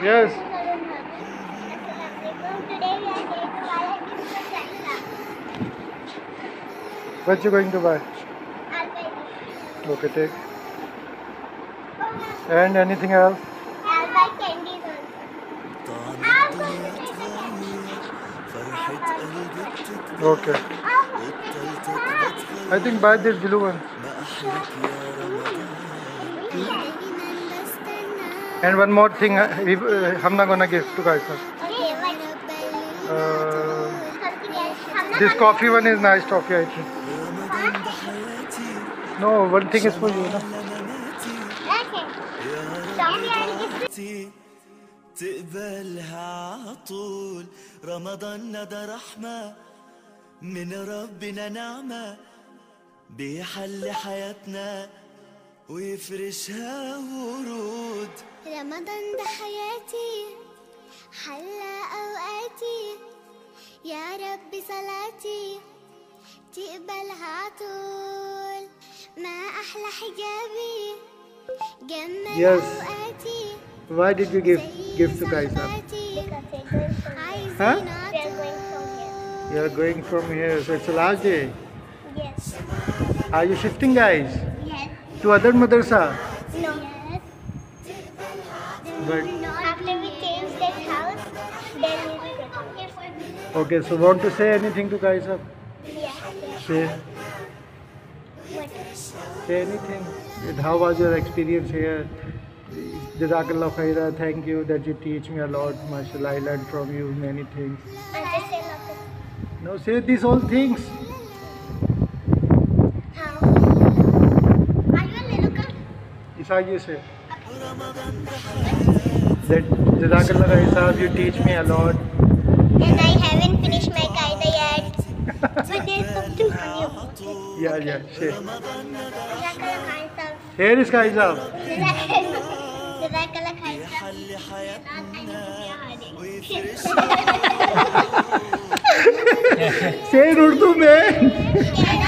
Yes. What you going to buy? Okay, take. And anything else? I'll buy candies also. Okay. I think buy this blue one. And one more thing, uh, uh, I'm not gonna give to guys. Uh, this coffee one is nice coffee, I think. No, one thing is for you, na. تقبلها رمضان ندى رحمة من ربنا نعمة بيحل حياتنا ويفرشها ورود رمضان ده حياتي حلى أوقاتي يا رب صلاتي تقبلها عطول ما أحلى حجابي جمل Yes. أوقاتي Why did you give gift to guys? Huh? Because we are going from here. عايزين You are going from here, so it's the last day. Yes. Are you shifting, guys, Yes. To other madrasa? No. Yes. But After we change that house, then we will okay, so want to say anything to guys? Yeah. Say, What? say anything. And How was your experience here? Jazakallah khaira. Thank you that you teach me a lot. Mashallah, I learned from you many things. And just say nothing. Now say these all things. चाहिए से that jazakallah Isab, you teach me a lot. And I haven't finished my qaida yet. but there's something funny about it. Yeah, yeah, share. Here is Kaisab. Jazakallah Kaisab. Say it Urdu, man.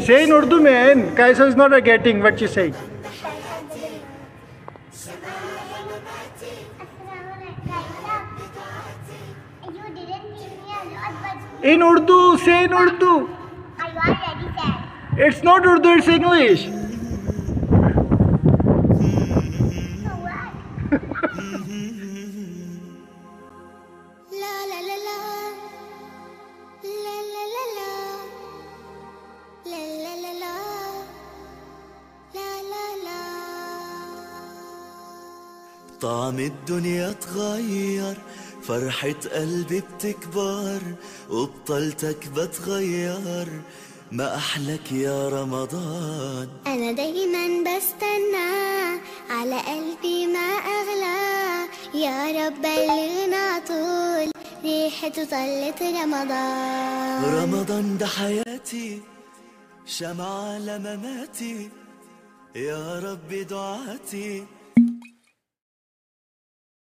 Say in Urdu, man. Kaisa is not getting what you say. In Urdu, say in Urdu. It's not Urdu, it's English. طعم الدنيا اتغير فرحة قلبي بتكبر وبطلتك بتغير. ما أحلك يا رمضان؟ أنا دايما بستنى على قلبي ما أغلى. يا رب بلغنا طول ريحته طلت رمضان. رمضان ده حياتي شمعة لمماتي. يا رب دعاتي.